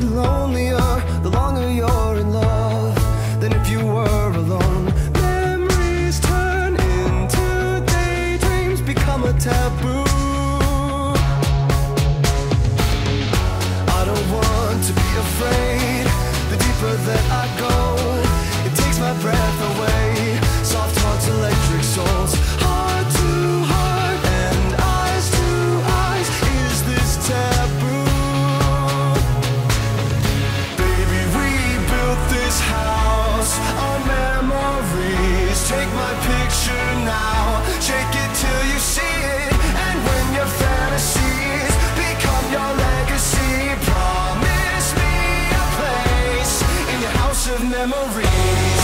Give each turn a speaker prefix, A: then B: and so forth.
A: get lonelier the longer you're in love than if you were alone. Memories turn into daydreams, become a taboo. Of memories.